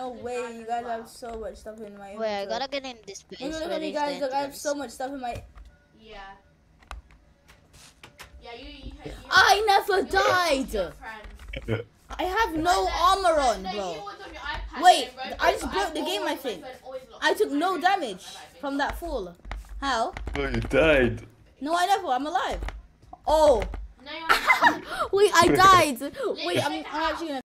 No way, you guys well. have so much stuff in my Wait, I gotta get in this place. Look, look at me, guys. Look, I have so much stuff in my. Yeah. Yeah, you. you, you I never died. I have no armor on, bro. Wait, I just broke the game, I think. I took no damage from that fall. How? Oh, you died. No, I never. I'm alive. Oh. Wait, I died. Wait, I'm, I'm actually gonna.